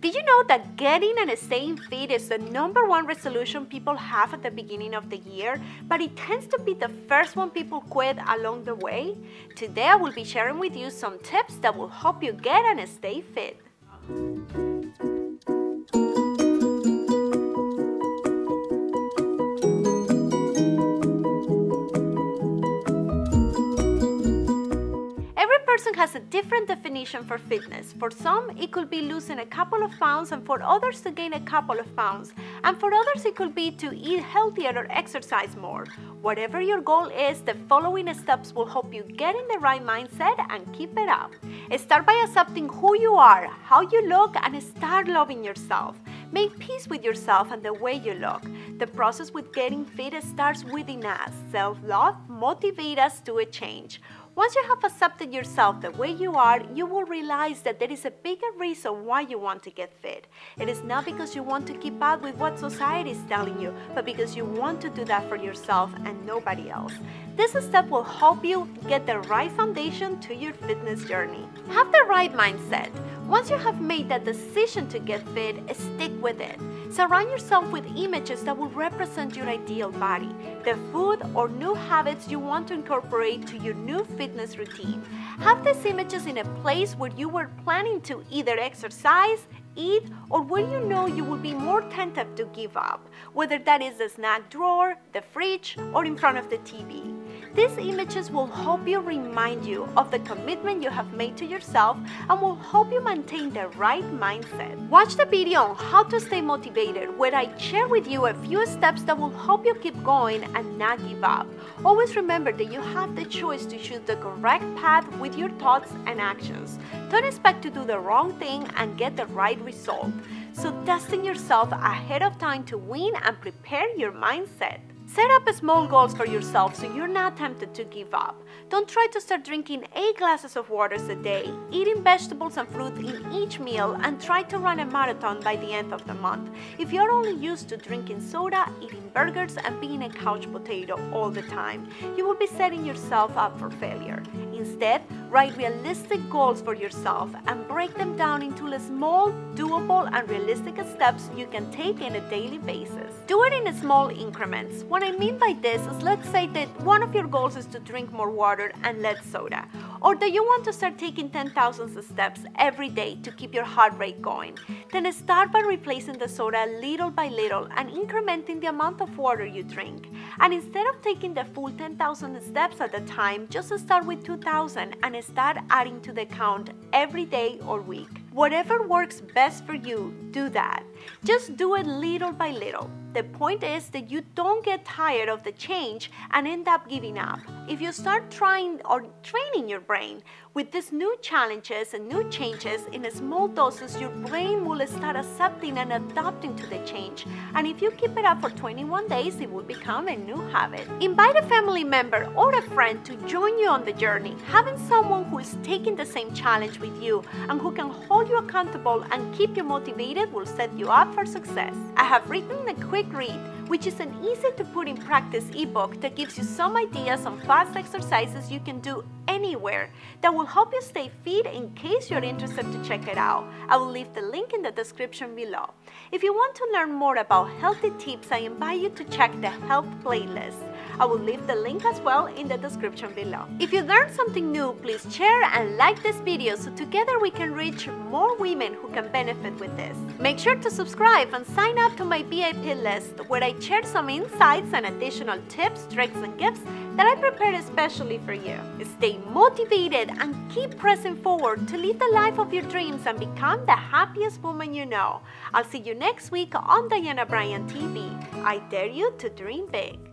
Did you know that getting and staying fit is the number one resolution people have at the beginning of the year, but it tends to be the first one people quit along the way? Today I will be sharing with you some tips that will help you get and stay fit. Person has a different definition for fitness. For some, it could be losing a couple of pounds, and for others, to gain a couple of pounds. And for others, it could be to eat healthier or exercise more. Whatever your goal is, the following steps will help you get in the right mindset and keep it up. Start by accepting who you are, how you look, and start loving yourself. Make peace with yourself and the way you look. The process with getting fit starts within us. Self love motivates us to a change. Once you have accepted yourself the way you are, you will realize that there is a bigger reason why you want to get fit. It is not because you want to keep up with what society is telling you, but because you want to do that for yourself and nobody else. This step will help you get the right foundation to your fitness journey. Have the right mindset. Once you have made that decision to get fit, stick with it. Surround yourself with images that will represent your ideal body, the food or new habits you want to incorporate to your new fitness routine. Have these images in a place where you were planning to either exercise, eat, or where you know you will be more tempted to give up, whether that is the snack drawer, the fridge, or in front of the TV. These images will help you remind you of the commitment you have made to yourself and will help you maintain the right mindset. Watch the video on how to stay motivated where I share with you a few steps that will help you keep going and not give up. Always remember that you have the choice to choose the correct path with your thoughts and actions. Don't expect to do the wrong thing and get the right result. So testing yourself ahead of time to win and prepare your mindset. Set up small goals for yourself so you're not tempted to give up. Don't try to start drinking 8 glasses of water a day, eating vegetables and fruit in each meal, and try to run a marathon by the end of the month. If you're only used to drinking soda, eating burgers, and being a couch potato all the time, you will be setting yourself up for failure. Instead, write realistic goals for yourself and break them down into small, doable, and realistic steps you can take on a daily basis. Do it in small increments. What I mean by this is let's say that one of your goals is to drink more water and less soda, or that you want to start taking 10,000 steps every day to keep your heart rate going. Then start by replacing the soda little by little and incrementing the amount of water you drink. And instead of taking the full 10,000 steps at a time, just start with 2,000 and start adding to the count every day or week. Whatever works best for you, do that. Just do it little by little. The point is that you don't get tired of the change and end up giving up. If you start trying or training your brain with these new challenges and new changes in a small doses, your brain will start accepting and adapting to the change. And if you keep it up for 21 days, it will become a new habit. Invite a family member or a friend to join you on the journey. Having someone who is taking the same challenge with you and who can hold you accountable and keep you motivated will set you up for success. I have written a quick read, which is an easy to put in practice ebook that gives you some ideas on fast exercises you can do anywhere that will help you stay fit in case you're interested to check it out. I will leave the link in the description below. If you want to learn more about healthy tips, I invite you to check the health playlist. I will leave the link as well in the description below. If you learned something new, please share and like this video so together we can reach more women who can benefit with this. Make sure to subscribe and sign up to my VIP list where I share some insights and additional tips, tricks and gifts that I prepared especially for you. Stay motivated and keep pressing forward to live the life of your dreams and become the happiest woman you know. I'll see you next week on Diana Bryant TV. I dare you to dream big.